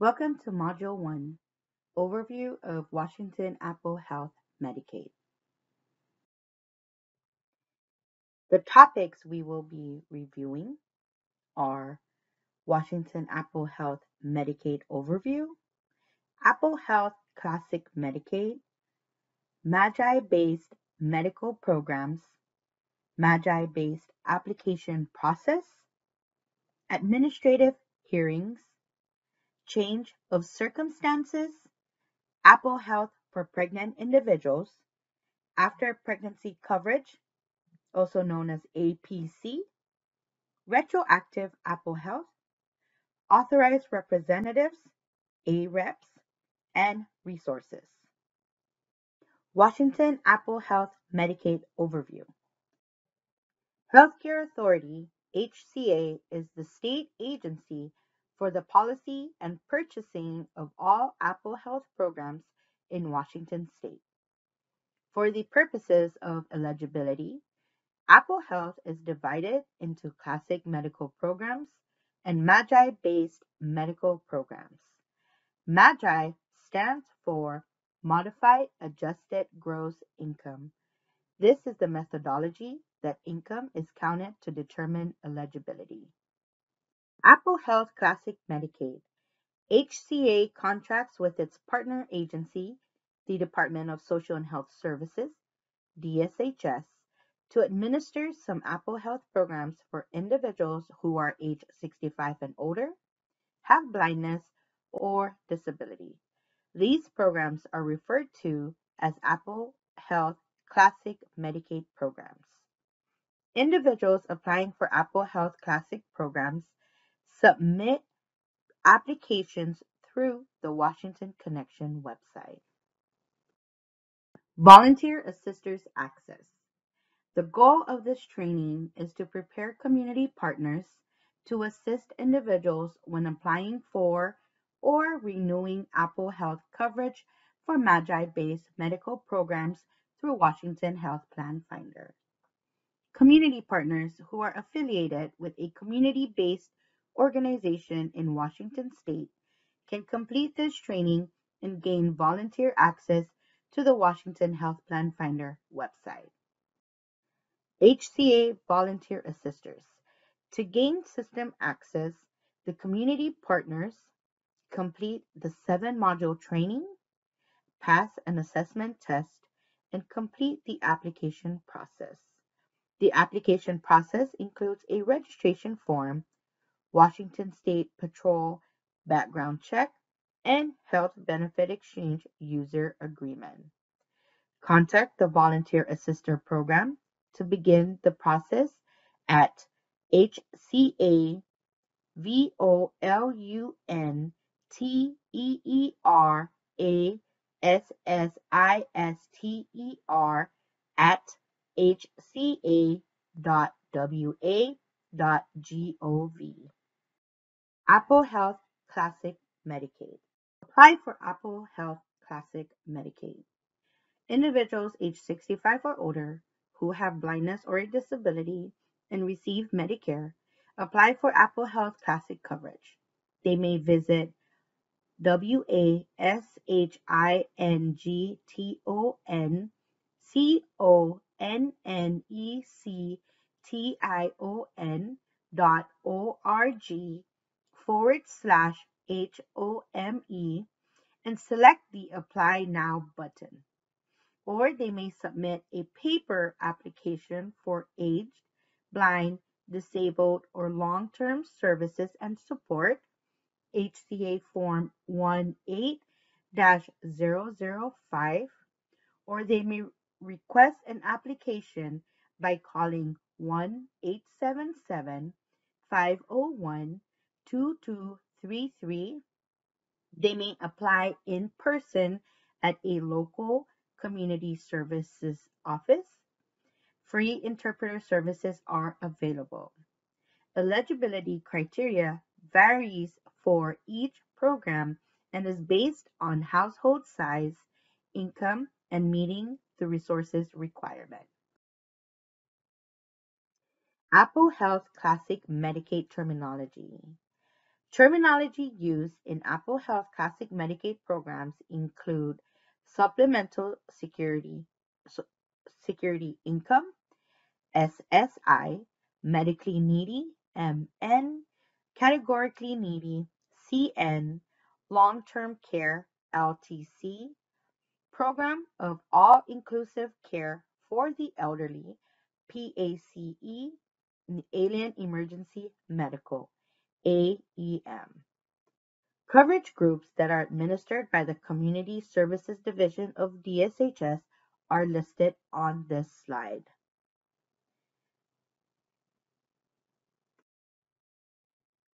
Welcome to Module 1, Overview of Washington Apple Health Medicaid. The topics we will be reviewing are Washington Apple Health Medicaid Overview, Apple Health Classic Medicaid, Magi-based medical programs, Magi-based application process, administrative hearings, change of circumstances, Apple Health for pregnant individuals, after pregnancy coverage, also known as APC, retroactive Apple Health, authorized representatives, AREPs, and resources. Washington Apple Health Medicaid Overview Healthcare Authority, HCA, is the state agency for the policy and purchasing of all Apple Health programs in Washington state. For the purposes of eligibility, Apple Health is divided into classic medical programs and Magi-based medical programs. Magi stands for Modified Adjusted Gross Income. This is the methodology that income is counted to determine eligibility. Apple Health Classic Medicaid. HCA contracts with its partner agency, the Department of Social and Health Services, DSHS, to administer some Apple Health programs for individuals who are age 65 and older, have blindness, or disability. These programs are referred to as Apple Health Classic Medicaid programs. Individuals applying for Apple Health Classic programs Submit applications through the Washington Connection website. Volunteer Assisters Access. The goal of this training is to prepare community partners to assist individuals when applying for or renewing Apple Health coverage for Magi-based medical programs through Washington Health Plan Finder. Community partners who are affiliated with a community-based organization in Washington state can complete this training and gain volunteer access to the Washington Health Plan Finder website. HCA Volunteer Assisters. To gain system access, the community partners complete the seven module training, pass an assessment test, and complete the application process. The application process includes a registration form Washington State Patrol background check, and Health Benefit Exchange user agreement. Contact the Volunteer Assister Program to begin the process at HCA V-O-L-U-N T-E-E-R A-S-S-I-S-T-E-R at hca.wa.gov. Apple Health Classic Medicaid. Apply for Apple Health Classic Medicaid. Individuals age 65 or older who have blindness or a disability and receive Medicare apply for Apple Health Classic coverage. They may visit W-A-S-H-I-N-G-T-O-N-C-O-N-E-C-T-I-O-N dot O-R-G forward slash H-O-M-E and select the Apply Now button. Or they may submit a paper application for aged, blind, disabled, or long-term services and support, HCA Form 18-005, or they may request an application by calling 1-877 501 2233. They may apply in person at a local community services office. Free interpreter services are available. Eligibility criteria varies for each program and is based on household size, income, and meeting the resources requirement. Apple Health Classic Medicaid terminology. Terminology used in Apple Health Classic Medicaid programs include Supplemental Security, Security Income, SSI, Medically Needy, MN, Categorically Needy, CN, Long-Term Care, LTC, Program of All-Inclusive Care for the Elderly, PACE, and Alien Emergency Medical, AEM. Coverage groups that are administered by the Community Services Division of DSHS are listed on this slide.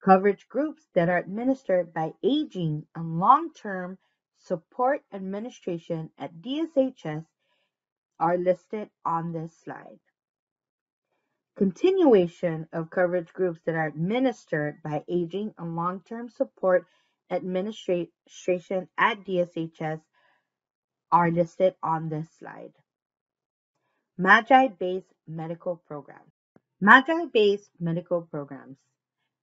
Coverage groups that are administered by Aging and Long-Term Support Administration at DSHS are listed on this slide. Continuation of coverage groups that are administered by Aging and Long-Term Support Administration at DSHS are listed on this slide. Magi-based medical programs. Magi-based medical programs.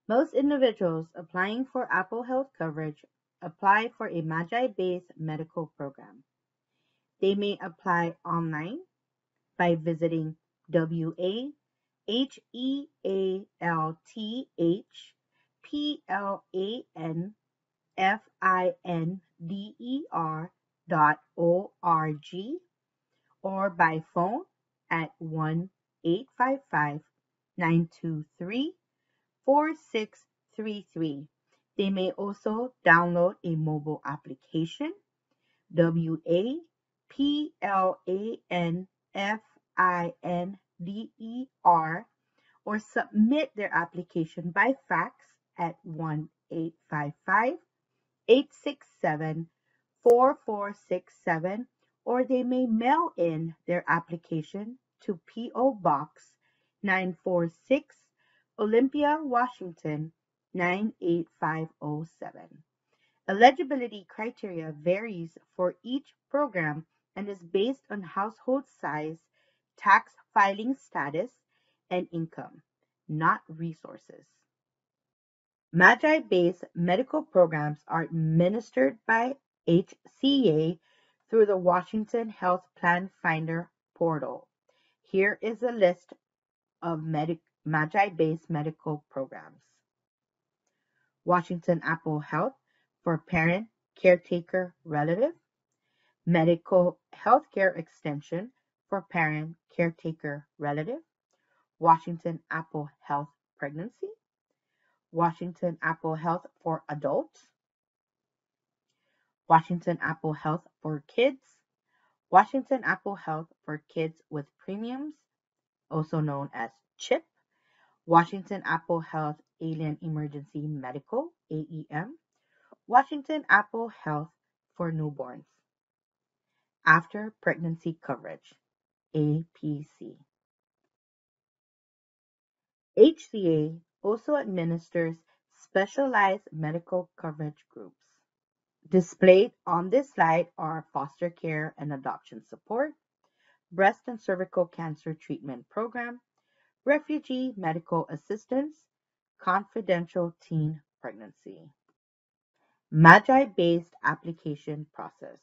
Most individuals applying for Apple Health coverage apply for a Magi-based medical program. They may apply online by visiting W-A-H-E-A-L-T-H-P-L-A-N-F-I-N-D-E-R dot O-R-G or by phone at 1-855-923 4633. They may also download a mobile application, W-A-P-L-A-N-F-I-N-D-E-R, or submit their application by fax at 1-855-867-4467, or they may mail in their application to P.O. Box 946 Olympia, Washington 98507. Eligibility criteria varies for each program and is based on household size, tax filing status, and income, not resources. Magi-based medical programs are administered by HCA through the Washington Health Plan Finder portal. Here is a list of Magi-based medical programs. Washington Apple Health for parent, caretaker, relative. Medical Healthcare Extension for parent, caretaker, relative. Washington Apple Health Pregnancy. Washington Apple Health for adults. Washington Apple Health for kids. Washington Apple Health for kids with premiums, also known as CHIP. Washington Apple Health Alien Emergency Medical, AEM, Washington Apple Health for newborns. After pregnancy coverage, APC. HCA also administers specialized medical coverage groups. Displayed on this slide are foster care and adoption support, breast and cervical cancer treatment program, refugee medical assistance, confidential teen pregnancy. Magi-based application process.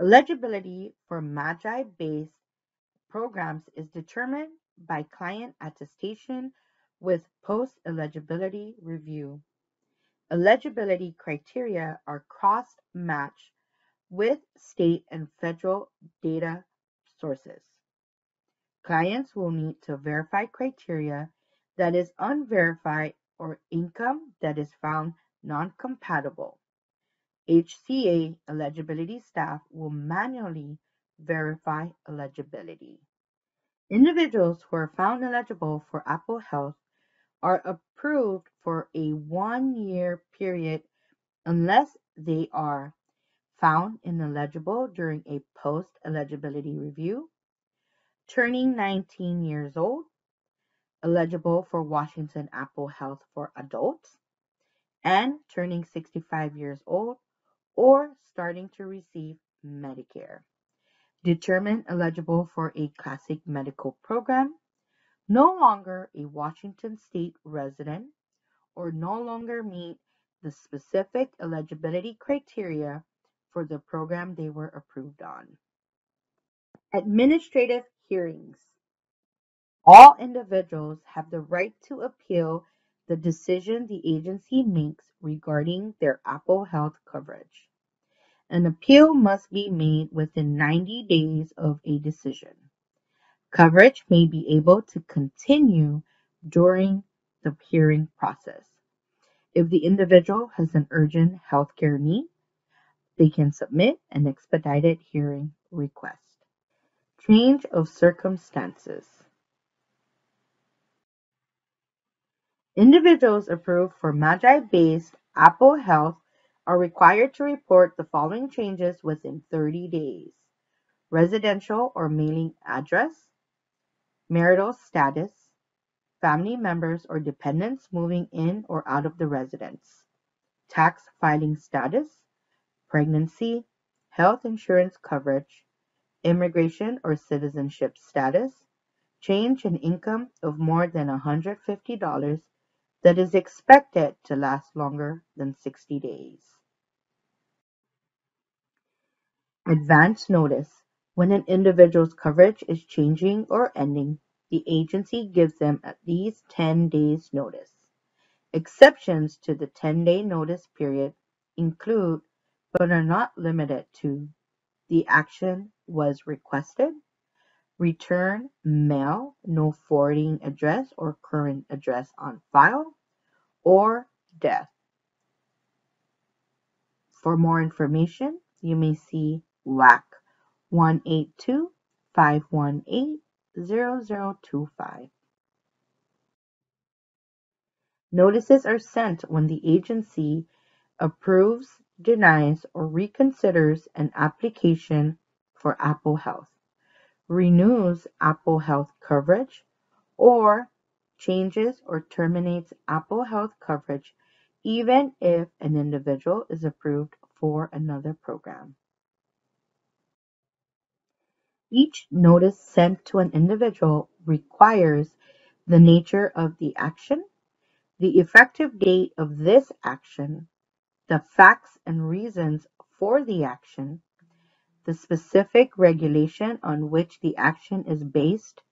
Eligibility for Magi-based programs is determined by client attestation with post-eligibility review. Eligibility criteria are cross-matched with state and federal data sources. Clients will need to verify criteria that is unverified or income that is found non-compatible. HCA eligibility staff will manually verify eligibility. Individuals who are found eligible for Apple Health are approved for a one-year period unless they are found ineligible during a post-eligibility review turning 19 years old, eligible for Washington Apple Health for adults, and turning 65 years old or starting to receive Medicare. Determined eligible for a classic medical program, no longer a Washington state resident, or no longer meet the specific eligibility criteria for the program they were approved on. Administrative hearings. All individuals have the right to appeal the decision the agency makes regarding their Apple Health coverage. An appeal must be made within 90 days of a decision. Coverage may be able to continue during the hearing process. If the individual has an urgent healthcare need, they can submit an expedited hearing request. Change of circumstances. Individuals approved for Magi-based Apple Health are required to report the following changes within 30 days: residential or mailing address, marital status, family members or dependents moving in or out of the residence, tax filing status, pregnancy, health insurance coverage, immigration or citizenship status, change in income of more than $150 that is expected to last longer than 60 days. Advance notice. When an individual's coverage is changing or ending, the agency gives them at least 10 days notice. Exceptions to the 10-day notice period include, but are not limited to, the action was requested, return mail, no forwarding address or current address on file, or death. For more information, you may see WAC 182-518-0025. Notices are sent when the agency approves, denies, or reconsiders an application for Apple Health, renews Apple Health coverage, or changes or terminates Apple Health coverage even if an individual is approved for another program. Each notice sent to an individual requires the nature of the action, the effective date of this action, the facts and reasons for the action, the specific regulation on which the action is based,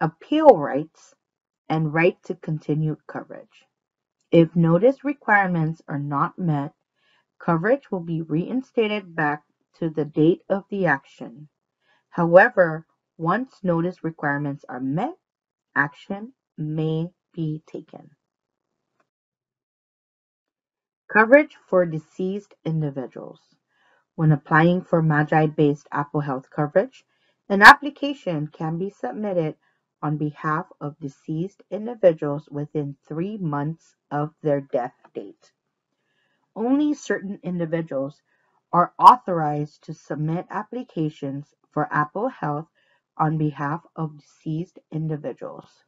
appeal rights, and right to continued coverage. If notice requirements are not met, coverage will be reinstated back to the date of the action. However, once notice requirements are met, action may be taken. Coverage for deceased individuals. When applying for Magi-based Apple Health coverage, an application can be submitted on behalf of deceased individuals within three months of their death date. Only certain individuals are authorized to submit applications for Apple Health on behalf of deceased individuals.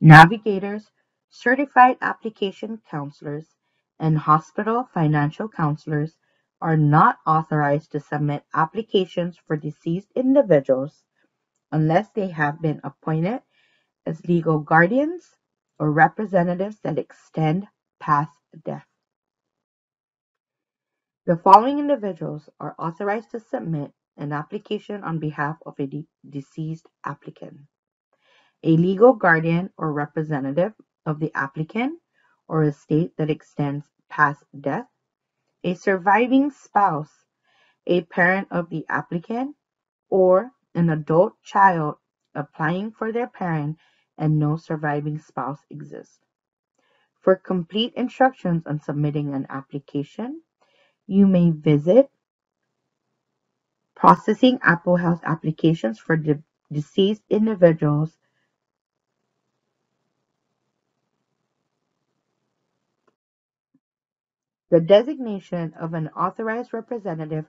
Navigators, certified application counselors, and hospital financial counselors are not authorized to submit applications for deceased individuals unless they have been appointed as legal guardians or representatives that extend past death. The following individuals are authorized to submit an application on behalf of a de deceased applicant: a legal guardian or representative of the applicant or estate that extends past death, a surviving spouse, a parent of the applicant, or an adult child applying for their parent and no surviving spouse exists. For complete instructions on submitting an application, you may visit Processing Apple Health applications for de deceased individuals The designation of an authorized representative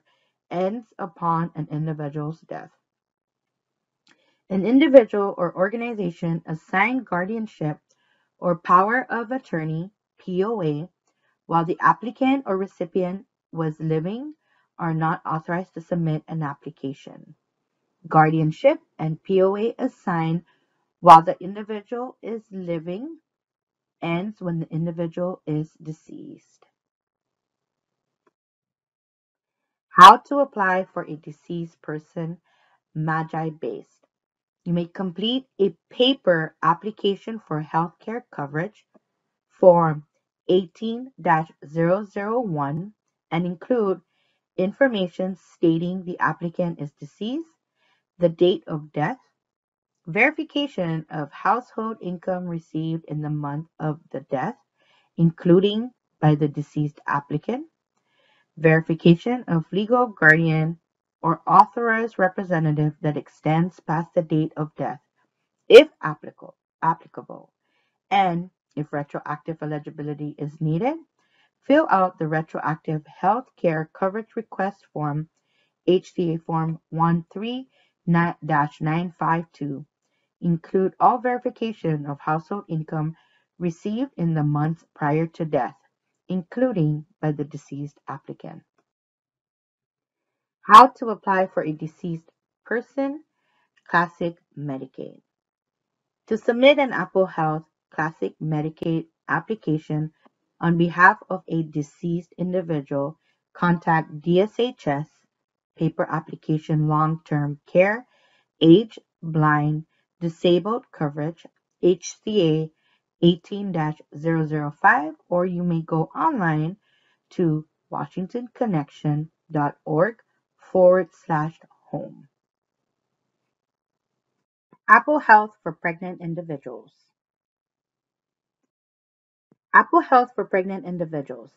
ends upon an individual's death. An individual or organization assigned guardianship or power of attorney (POA) while the applicant or recipient was living are not authorized to submit an application. Guardianship and POA assigned while the individual is living ends when the individual is deceased. How to apply for a deceased person Magi based. You may complete a paper application for healthcare coverage, Form 18-001, and include information stating the applicant is deceased, the date of death, verification of household income received in the month of the death, including by the deceased applicant, verification of legal guardian or authorized representative that extends past the date of death, if applicable, applicable, and if retroactive eligibility is needed, fill out the retroactive health care coverage request form, HCA Form 13-952. Include all verification of household income received in the months prior to death, including by the deceased applicant. How to apply for a deceased person Classic Medicaid. To submit an Apple Health Classic Medicaid application on behalf of a deceased individual, contact DSHS Paper Application Long-Term Care Age Blind Disabled Coverage HCA 18-005 or you may go online to washingtonconnection.org forward slash home. Apple Health for pregnant individuals. Apple Health for pregnant individuals.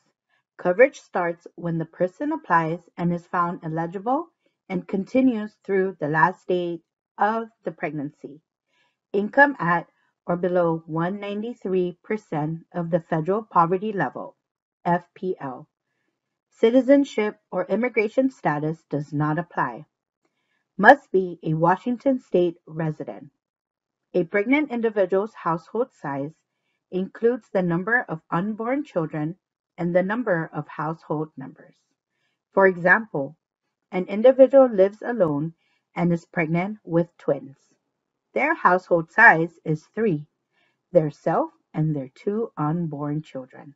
Coverage starts when the person applies and is found eligible and continues through the last day of the pregnancy. Income at or below 193% of the federal poverty level, FPL. Citizenship or immigration status does not apply. Must be a Washington state resident. A pregnant individual's household size includes the number of unborn children and the number of household members. For example, an individual lives alone and is pregnant with twins. Their household size is three, their self and their two unborn children.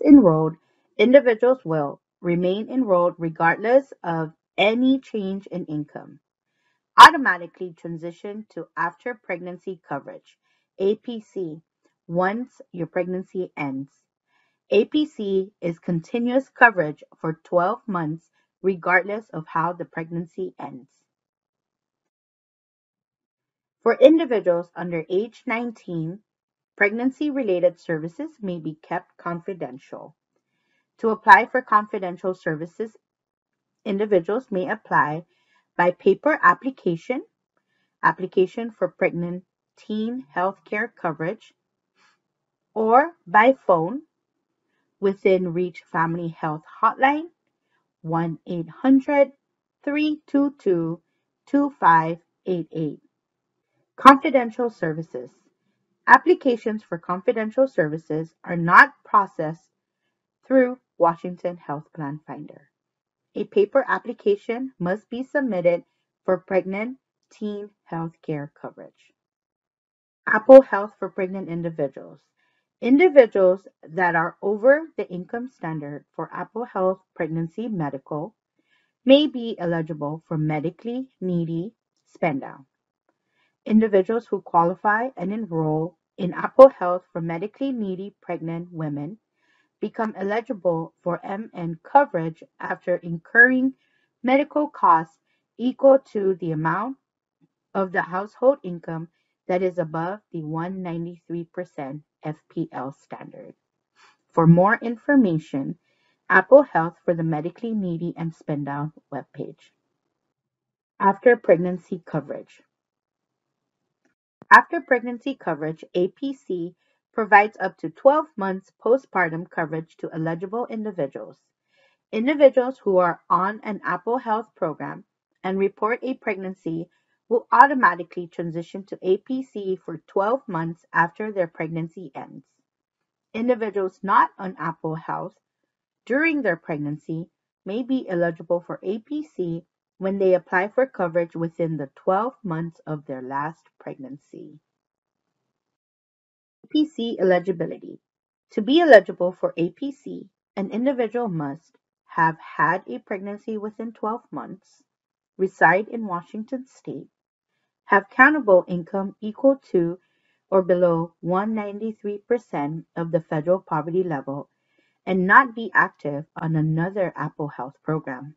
Enrolled, individuals will remain enrolled regardless of any change in income. Automatically transition to after pregnancy coverage, APC, once your pregnancy ends. APC is continuous coverage for 12 months regardless of how the pregnancy ends. For individuals under age 19, pregnancy-related services may be kept confidential. To apply for confidential services, individuals may apply by paper application, application for pregnant teen health care coverage, or by phone within Reach Family Health Hotline 1 800 322 2588. Confidential services. Applications for confidential services are not processed through Washington Health Plan Finder. A paper application must be submitted for pregnant teen health care coverage. Apple Health for pregnant individuals. Individuals that are over the income standard for Apple Health Pregnancy Medical may be eligible for medically needy spend down. Individuals who qualify and enroll in Apple Health for medically needy pregnant women become eligible for MN coverage after incurring medical costs equal to the amount of the household income that is above the 193% FPL standard. For more information, Apple Health for the medically needy and spend down webpage. After pregnancy coverage. After pregnancy coverage, APC provides up to 12 months postpartum coverage to eligible individuals. Individuals who are on an Apple Health program and report a pregnancy will automatically transition to APC for 12 months after their pregnancy ends. Individuals not on Apple Health during their pregnancy may be eligible for APC when they apply for coverage within the 12 months of their last pregnancy. APC eligibility. To be eligible for APC, an individual must have had a pregnancy within 12 months, reside in Washington state, have countable income equal to or below 193% of the federal poverty level, and not be active on another Apple Health program.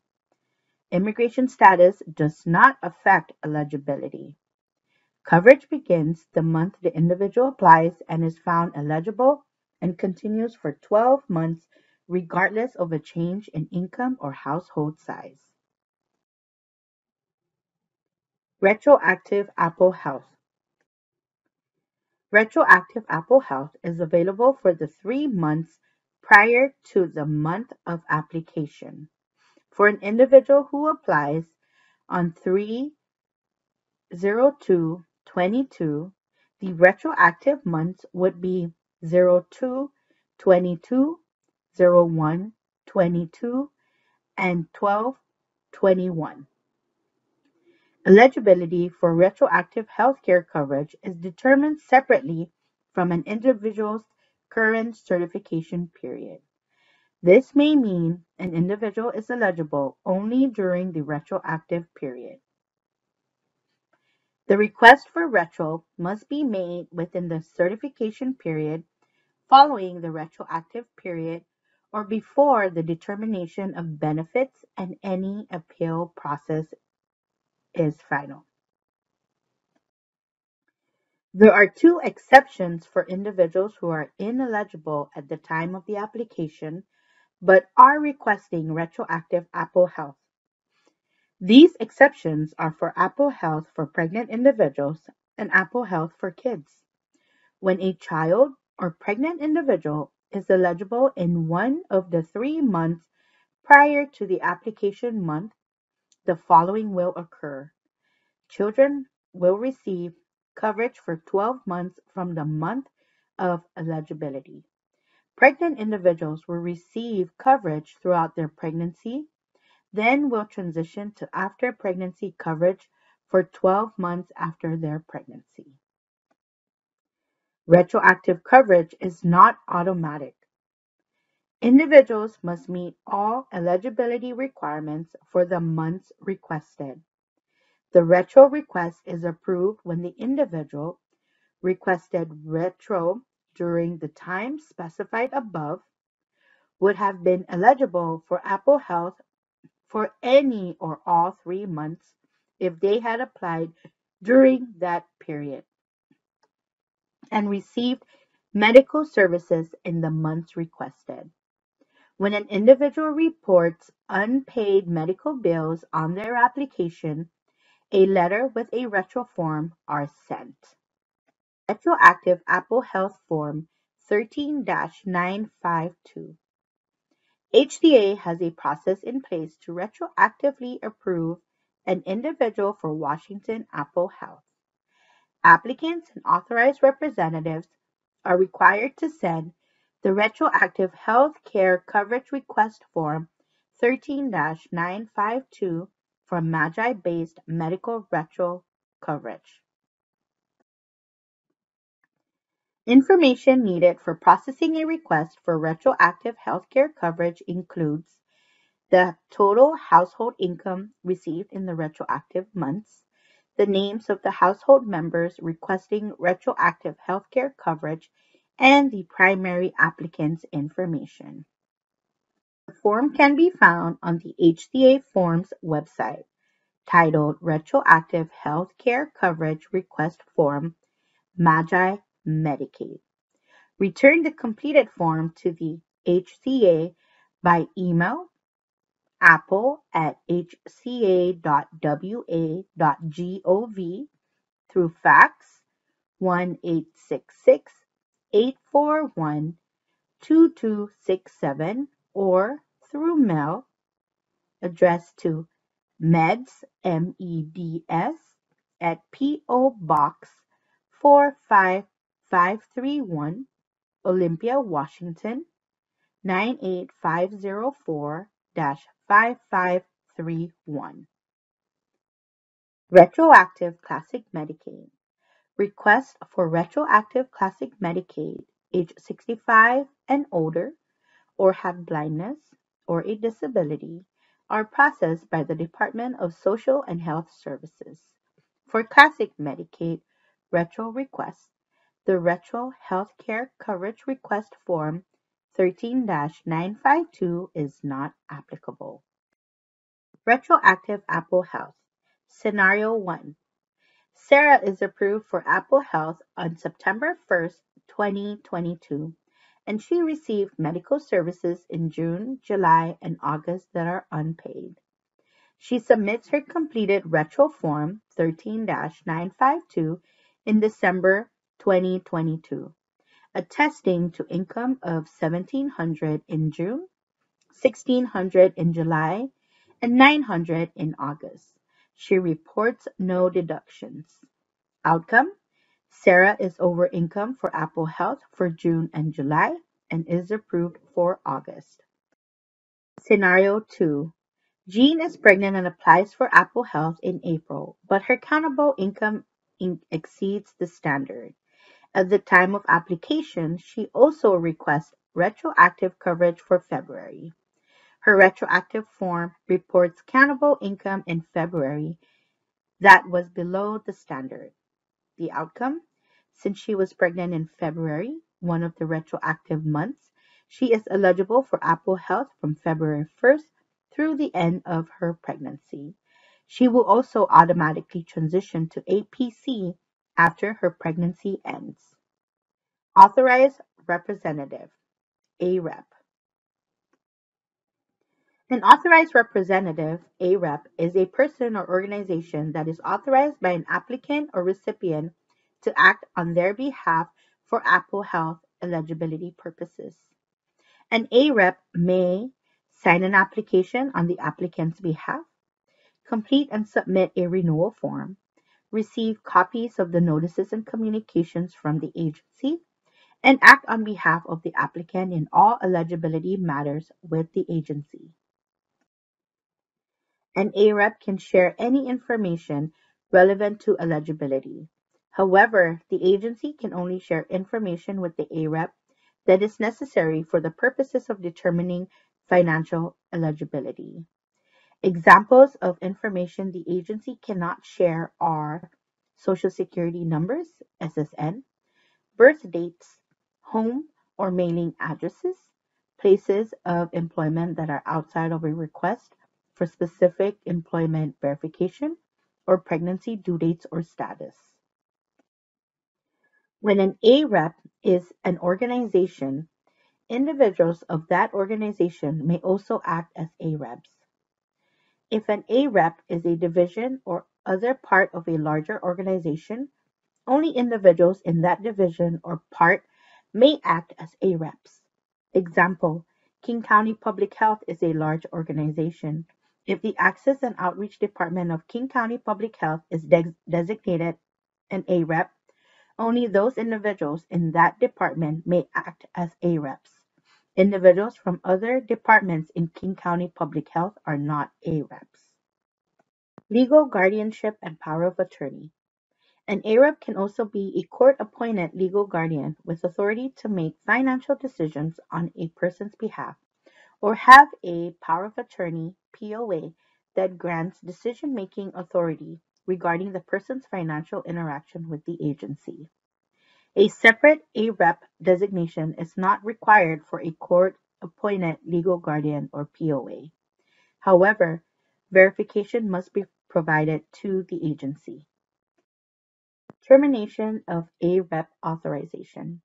Immigration status does not affect eligibility. Coverage begins the month the individual applies and is found eligible and continues for 12 months regardless of a change in income or household size. Retroactive Apple Health Retroactive Apple Health is available for the three months prior to the month of application. For an individual who applies on 3 02 22, the retroactive months would be 02 22, 01 22, and 12 21. Eligibility for retroactive health care coverage is determined separately from an individual's current certification period. This may mean an individual is eligible only during the retroactive period. The request for retro must be made within the certification period following the retroactive period or before the determination of benefits and any appeal process is final. There are two exceptions for individuals who are ineligible at the time of the application but are requesting retroactive Apple Health. These exceptions are for Apple Health for pregnant individuals and Apple Health for kids. When a child or pregnant individual is eligible in one of the three months prior to the application month, the following will occur. Children will receive coverage for 12 months from the month of eligibility. Pregnant individuals will receive coverage throughout their pregnancy then will transition to after pregnancy coverage for 12 months after their pregnancy. Retroactive coverage is not automatic. Individuals must meet all eligibility requirements for the months requested. The retro request is approved when the individual requested retro during the time specified above would have been eligible for Apple Health for any or all three months if they had applied during that period and received medical services in the months requested. When an individual reports unpaid medical bills on their application, a letter with a retro form are sent. Retroactive Apple Health Form 13-952 HCA has a process in place to retroactively approve an individual for Washington Apple Health. Applicants and authorized representatives are required to send the retroactive health care coverage request form 13-952 for Magi-based medical retro coverage. Information needed for processing a request for retroactive healthcare coverage includes the total household income received in the retroactive months, the names of the household members requesting retroactive healthcare coverage, and the primary applicant's information. The form can be found on the HCA Forms website titled Retroactive Healthcare Coverage Request Form Magi Medicaid. Return the completed form to the HCA by email apple at hca.wa.gov through fax 1-866-841-2267 or through mail addressed to meds M-E-D-S at P.O. Box 45 531 Olympia, Washington 98504-5531. Retroactive Classic Medicaid. Requests for retroactive classic Medicaid age 65 and older or have blindness or a disability are processed by the Department of Social and Health Services. For classic Medicaid retro requests, the Retro Healthcare Coverage Request Form 13-952 is not applicable. Retroactive Apple Health Scenario 1 Sarah is approved for Apple Health on September 1, 2022, and she received medical services in June, July, and August that are unpaid. She submits her completed retro form 13-952 in December 2022, attesting to income of 1700 in June, 1600 in July, and 900 in August. She reports no deductions. Outcome Sarah is over income for Apple Health for June and July and is approved for August. Scenario 2 Jean is pregnant and applies for Apple Health in April, but her countable income in- exceeds the standard. At the time of application, she also requests retroactive coverage for February. Her retroactive form reports countable income in February that was below the standard. The outcome? Since she was pregnant in February, one of the retroactive months, she is eligible for Apple Health from February 1st through the end of her pregnancy. She will also automatically transition to APC after her pregnancy ends. Authorized Representative AREP An authorized representative (AREP) is a person or organization that is authorized by an applicant or recipient to act on their behalf for Apple Health eligibility purposes. An AREP may sign an application on the applicant's behalf, complete and submit a renewal form, receive copies of the notices and communications from the agency, and act on behalf of the applicant in all eligibility matters with the agency. An AREP can share any information relevant to eligibility. However, the agency can only share information with the AREP that is necessary for the purposes of determining financial eligibility. Examples of information the agency cannot share are Social Security numbers, SSN, birth dates, home or mailing addresses, places of employment that are outside of a request for specific employment verification, or pregnancy due dates or status. When an AREP is an organization, individuals of that organization may also act as AREPs. If an AREP is a division or other part of a larger organization, only individuals in that division or part may act as AREPs. Example, King County Public Health is a large organization. If the Access and Outreach Department of King County Public Health is de- designated an AREP, only those individuals in that department may act as AREPs. Individuals from other departments in King County Public Health are not AREPs. Legal guardianship and power of attorney. An AREP can also be a court-appointed legal guardian with authority to make financial decisions on a person's behalf, or have a power of attorney (POA) that grants decision-making authority regarding the person's financial interaction with the agency. A separate AREP designation is not required for a court-appointed legal guardian or POA. However, verification must be provided to the agency. Termination of AREP authorization.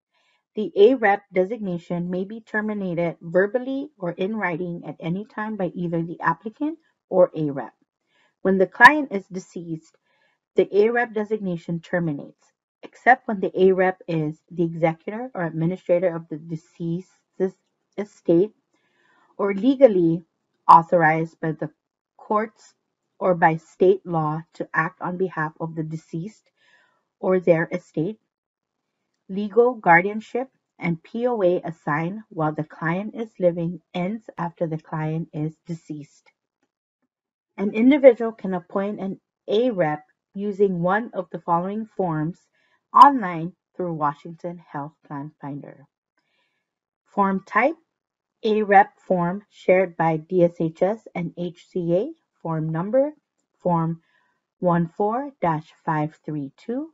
The AREP designation may be terminated verbally or in writing at any time by either the applicant or AREP. When the client is deceased, the AREP designation terminates, except when the AREP is the executor or administrator of the deceased's estate or legally authorized by the courts or by state law to act on behalf of the deceased or their estate, legal guardianship and POA assigned while the client is living ends after the client is deceased. An individual can appoint an AREP using one of the following forms online through Washington Health Plan Finder. Form type AREP form shared by DSHS and HCA, form number Form 14-532,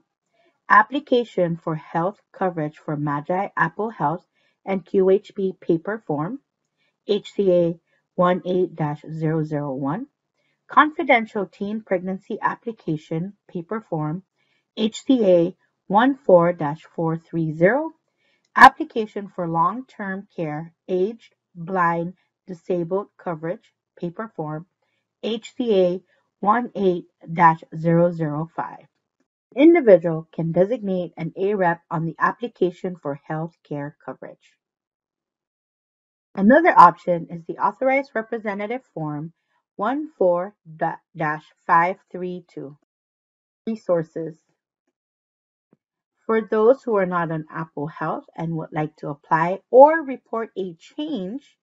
application for health coverage for Magi Apple Health and QHP paper form HCA 18-001, confidential teen pregnancy application paper form HCA 14-430, application for long-term care aged, blind, disabled coverage paper form HCA 18-005. Individual can designate an AREP on the application for health care coverage. Another option is the Authorized Representative Form 14-532. Resources For those who are not on Apple Health and would like to apply or report a change,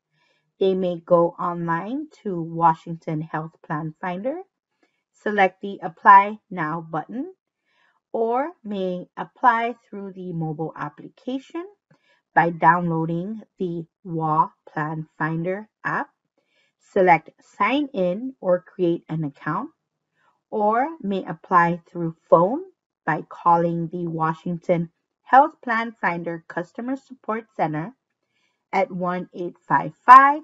they may go online to Washington Health Plan Finder, select the Apply Now button, or may apply through the mobile application by downloading the WA Plan Finder app, select Sign In or Create an account, or may apply through phone by calling the Washington Healthplanfinder Customer Support Center at 1 855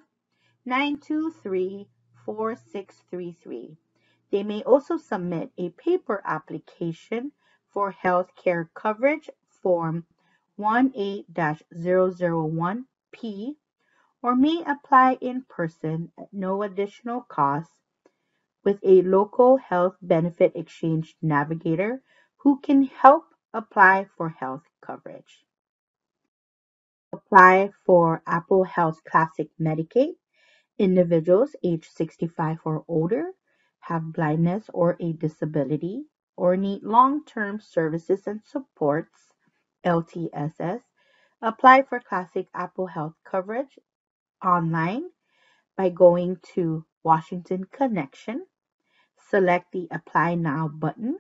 923 4633. They may also submit a paper application for health care coverage form 18-001P or may apply in person at no additional cost with a local health benefit exchange navigator who can help apply for health coverage. Apply for Apple Health Classic Medicaid. Individuals age 65 or older have blindness or a disability or need long-term services and supports LTSS, apply for Classic Apple Health coverage online by going to Washington Connection, select the Apply Now button,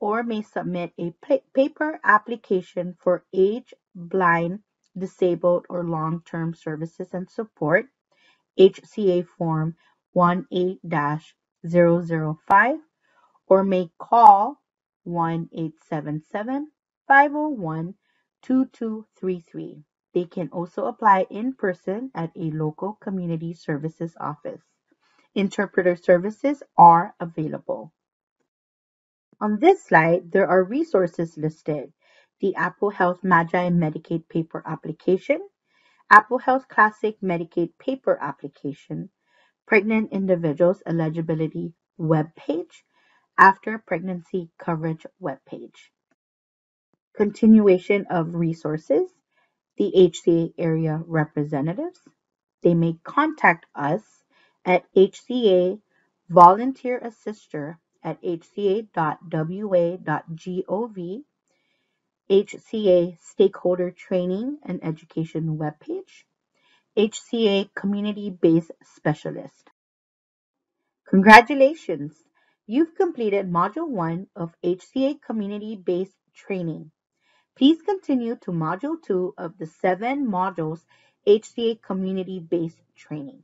or may submit a paper application for age, blind, disabled, or long-term services and support, HCA Form 18-005, or may call 1-877 501-2233. They can also apply in person at a local community services office. Interpreter services are available. On this slide, there are resources listed. The Apple Health MAGI Medicaid paper application, Apple Health Classic Medicaid paper application, pregnant individuals eligibility web page, after pregnancy coverage web page. Continuation of resources, the HCA area representatives. They may contact us at HCA volunteer assister at hca.wa.gov, HCA stakeholder training and education webpage, HCA community-based specialist. Congratulations! You've completed Module 1 of HCA community-based training. Please continue to Module 2 of the seven modules HCA Community-Based Training.